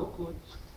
Как хочешь.